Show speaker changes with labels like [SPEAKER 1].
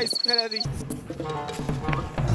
[SPEAKER 1] Ice Benedict.